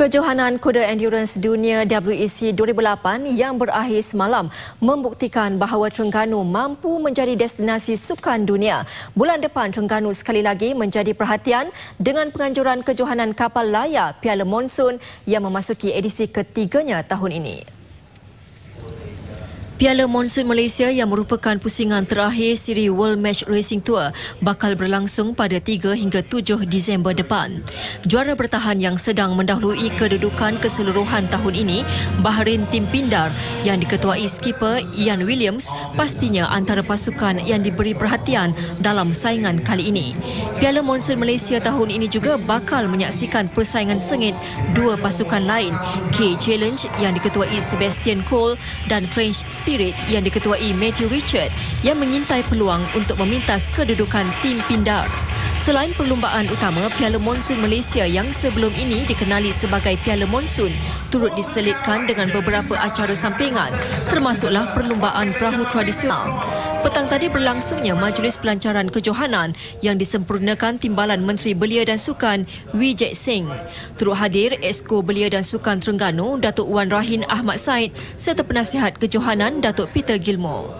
Kejohanan Kuda Endurance Dunia WEC 2008 yang berakhir semalam membuktikan bahawa Terengganu mampu menjadi destinasi sukan dunia. Bulan depan Terengganu sekali lagi menjadi perhatian dengan penganjuran kejohanan kapal layar Piala Monsun yang memasuki edisi ketiganya tahun ini. Piala Monsun Malaysia yang merupakan pusingan terakhir siri World Match Racing Tour bakal berlangsung pada 3 hingga 7 Disember depan. Juara bertahan yang sedang mendahului kedudukan keseluruhan tahun ini, Bahrain Tim Pindar yang diketuai skipper Ian Williams pastinya antara pasukan yang diberi perhatian dalam saingan kali ini. Piala Monsun Malaysia tahun ini juga bakal menyaksikan persaingan sengit dua pasukan lain, K Challenge yang diketuai Sebastian Cole dan French Speed Spirit yang diketuai Matthew Richard yang mengintai peluang untuk memintas kedudukan tim Pindar. Selain perlumbaan utama, Piala Monsun Malaysia yang sebelum ini dikenali sebagai Piala Monsun turut diselitkan dengan beberapa acara sampingan termasuklah perlumbaan perahu tradisional. Petang tadi berlangsungnya majlis pelancaran kejohanan yang disempurnakan Timbalan Menteri Belia dan Sukan Wijay Singh. Turut hadir Esko Belia dan Sukan Terengganu Datuk Wan Rahin Ahmad Said serta penasihat kejohanan Datuk Peter Gilmore.